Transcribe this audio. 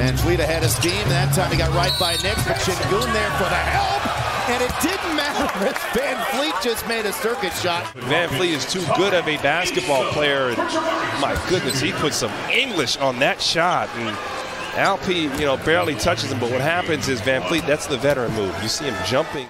And Fleet ahead of steam. That time he got right by Nick, but Sengun there for the help. And it didn't matter. Van Fleet just made a circus shot. VanVleet is too good of a basketball player. And my goodness, he put some English on that shot. And Alp, you know, barely touches him. But what happens is Van Fleet, that's the veteran move. You see him jumping.